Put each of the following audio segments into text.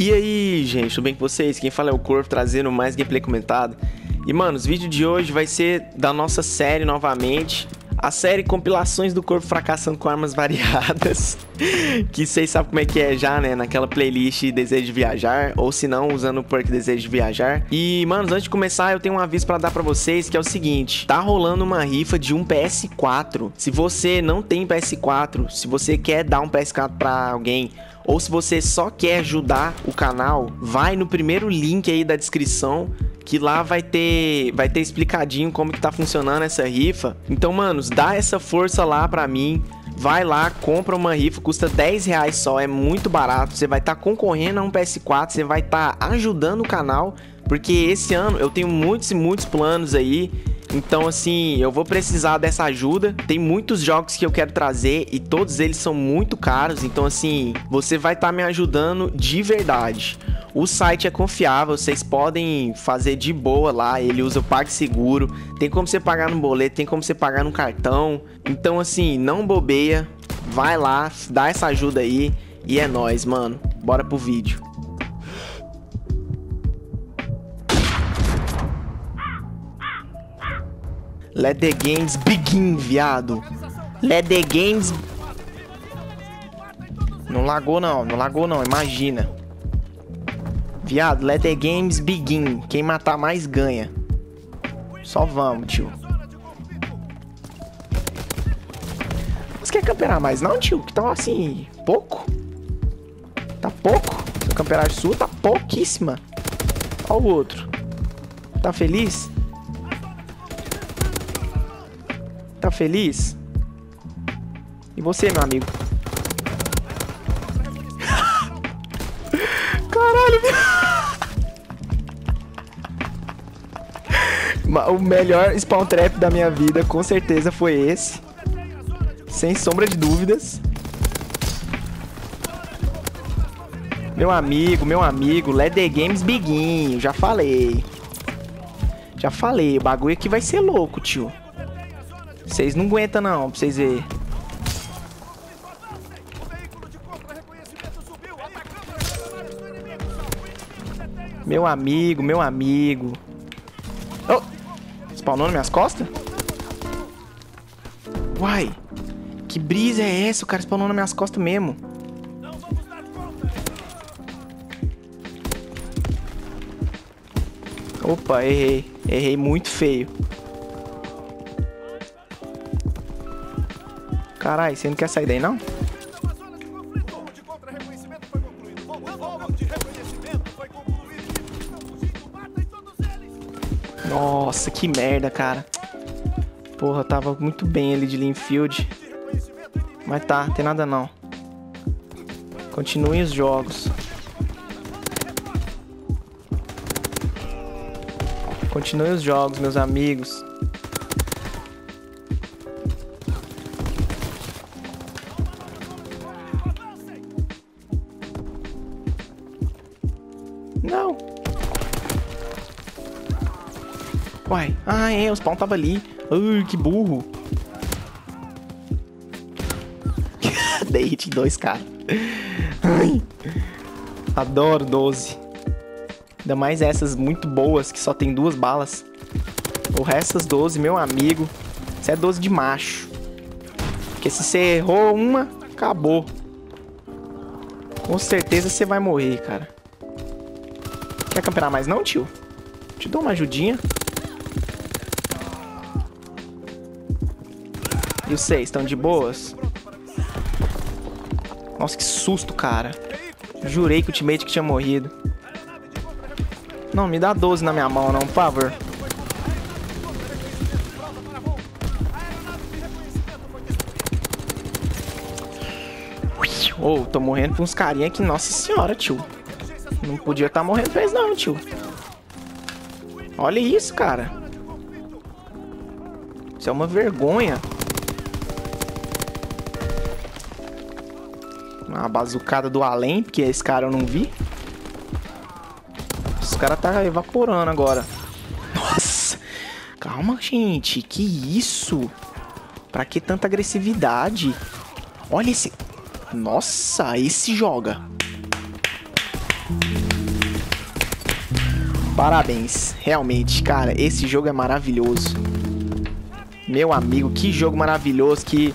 E aí, gente, tudo bem com vocês? Quem fala é o Corvo, trazendo mais gameplay comentado. E, mano, o vídeo de hoje vai ser da nossa série novamente. A série Compilações do Corpo Fracassando com Armas Variadas. que vocês sabem como é que é já, né? Naquela playlist Desejo de Viajar. Ou se não, usando o perk Desejo de Viajar. E, mano, antes de começar, eu tenho um aviso para dar para vocês que é o seguinte: tá rolando uma rifa de um PS4. Se você não tem PS4, se você quer dar um PS4 para alguém ou se você só quer ajudar o canal, vai no primeiro link aí da descrição que lá vai ter vai ter explicadinho como que tá funcionando essa rifa. Então, manos, dá essa força lá pra mim. Vai lá, compra uma rifa, custa 10 reais só, é muito barato. Você vai estar tá concorrendo a um PS4, você vai estar tá ajudando o canal, porque esse ano eu tenho muitos e muitos planos aí então, assim, eu vou precisar dessa ajuda. Tem muitos jogos que eu quero trazer e todos eles são muito caros. Então, assim, você vai estar tá me ajudando de verdade. O site é confiável, vocês podem fazer de boa lá. Ele usa o PagSeguro. Tem como você pagar no boleto, tem como você pagar no cartão. Então, assim, não bobeia. Vai lá, dá essa ajuda aí. E é nóis, mano. Bora pro vídeo. Let the games begin, viado. Let the games... Não lagou não, não lagou não, imagina. Viado, let the games begin. Quem matar mais ganha. Só vamos, tio. Você quer camperar mais não, tio? Que tá assim, pouco. Tá pouco. Seu camperagem sua tá pouquíssima. Olha o outro. Tá feliz? Feliz? E você, meu amigo? Caralho, O melhor spawn trap da minha vida, com certeza, foi esse. Sem sombra de dúvidas. Meu amigo, meu amigo, the Games Begin. Já falei. Já falei, o bagulho aqui vai ser louco, tio. Vocês não aguentam não, pra vocês verem. Meu amigo, meu amigo. Oh! Spawnou nas minhas costas? Uai! Que brisa é essa? O cara spawnou nas minhas costas mesmo. Opa, errei. Errei muito feio. Caralho, você não quer sair daí, não? Nossa, que merda, cara. Porra, tava muito bem ali de Linfield. Mas tá, tem nada não. Continuem os jogos. Continuem os jogos, meus amigos. Não. Uai. Ah, é, o spawn tava ali. Ai, que burro. Dei hit em dois caras. Ai. Adoro 12. Ainda mais essas muito boas, que só tem duas balas. O resto das 12, meu amigo. Isso é 12 de macho. Porque se você errou uma, acabou. Com certeza você vai morrer, cara. Quer camperar mais não, tio? Te dou uma ajudinha. E vocês, estão de boas? Nossa, que susto, cara. Jurei que o teammate que tinha morrido. Não, me dá 12 na minha mão, não, por favor. Ô, oh, tô morrendo por uns carinha aqui. Nossa senhora, tio. Não podia estar tá morrendo fez não, tio. Olha isso, cara. Isso é uma vergonha. Uma bazucada do além, porque esse cara eu não vi. Esse cara tá evaporando agora. Nossa. Calma, gente. Que isso? Pra que tanta agressividade? Olha esse... Nossa, esse joga. Parabéns, realmente, cara, esse jogo é maravilhoso. Meu amigo, que jogo maravilhoso, que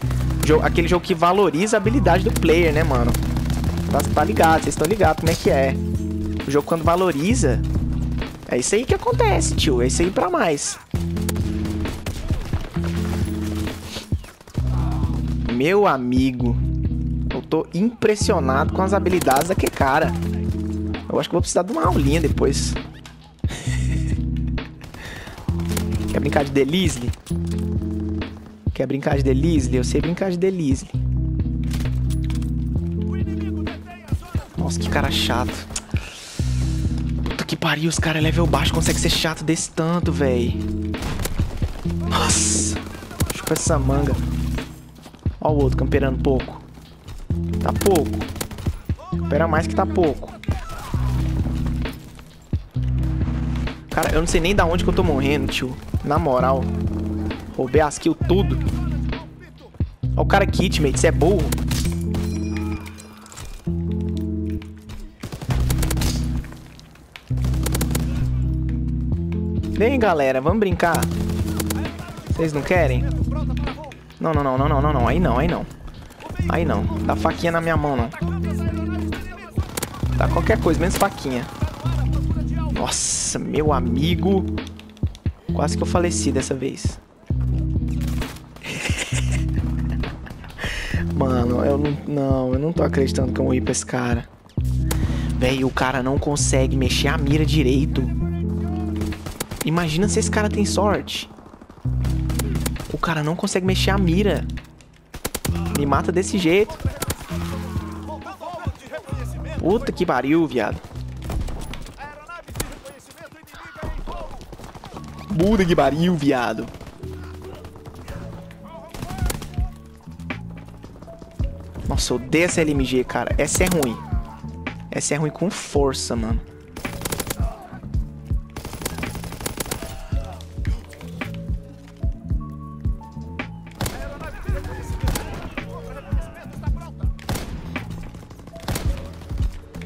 aquele jogo que valoriza a habilidade do player, né, mano? Tá, tá ligado, vocês estão ligados como é que é. O jogo quando valoriza, é isso aí que acontece, tio, é isso aí pra mais. Meu amigo, eu tô impressionado com as habilidades daquele cara. Eu acho que vou precisar de uma aulinha depois. Brincar de Delisle? Quer brincar de Delisle? Eu sei brincar de Delisle. Nossa, que cara chato. Puta que pariu, os caras level baixo conseguem ser chato desse tanto, véi. Nossa. Chupa essa manga. Ó o outro camperando pouco. Tá pouco. Campera mais que tá pouco. Cara, eu não sei nem da onde que eu tô morrendo, tio. Na moral. Roubei as kills tudo. Olha o cara kit, mate. Você é burro. Vem, galera. Vamos brincar. Vocês não querem? Não, não, não, não, não, não. Aí não, aí não. Aí não. Dá faquinha na minha mão, não. Dá qualquer coisa, menos faquinha. Nossa, meu amigo. Quase que eu faleci dessa vez. Mano, eu não, não, eu não tô acreditando que eu morri pra esse cara. Véi, o cara não consegue mexer a mira direito. Imagina se esse cara tem sorte. O cara não consegue mexer a mira. Me mata desse jeito. Puta que pariu, viado. Puta que pariu, viado. Nossa, eu odeio essa LMG, cara. Essa é ruim. Essa é ruim com força, mano.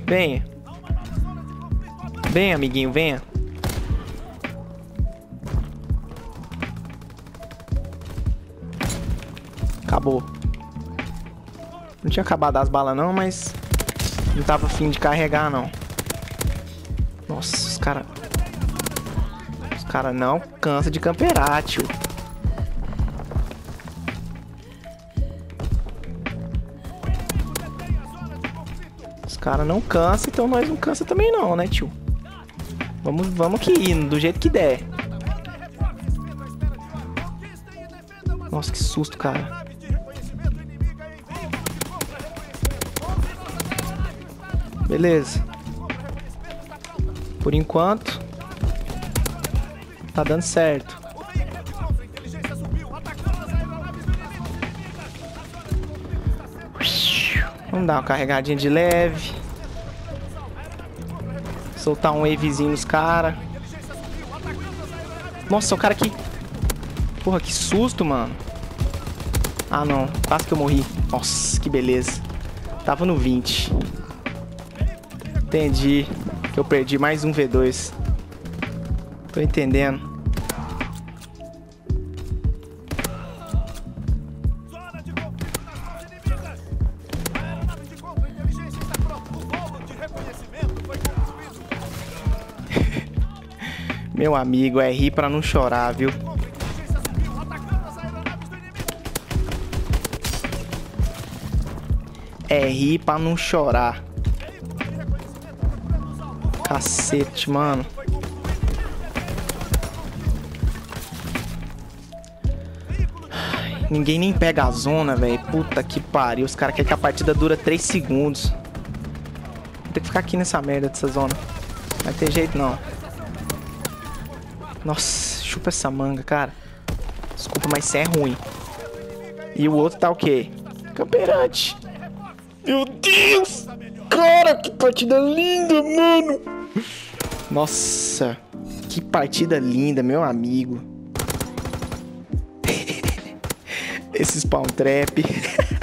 Venha. Venha, amiguinho, venha. Acabou. Não tinha acabado as balas não, mas... Não tava afim de carregar, não. Nossa, os caras... Os caras não cansa de camperar, tio. Os caras não cansam, então nós não cansa também não, né, tio? Vamos, vamos que ir, do jeito que der. Nossa, que susto, cara. Beleza. Por enquanto, tá dando certo. Vamos dar uma carregadinha de leve. Soltar um wavezinho nos caras. Nossa, o cara aqui. Porra, que susto, mano. Ah, não. Quase que eu morri. Nossa, que beleza. Tava no 20. Entendi que eu perdi mais um V2. Tô entendendo. Meu amigo, é rir pra não chorar, viu? É rir pra não chorar. Cacete, mano. Ninguém nem pega a zona, velho. Puta que pariu. Os caras querem que a partida dura 3 segundos. Vou ter que ficar aqui nessa merda dessa zona. Não vai ter jeito, não. Nossa, chupa essa manga, cara. Desculpa, mas isso é ruim. E o outro tá o quê? Camperante. Meu Deus! Cara, que partida linda, mano! Nossa, que partida linda, meu amigo. Esse spawn trap.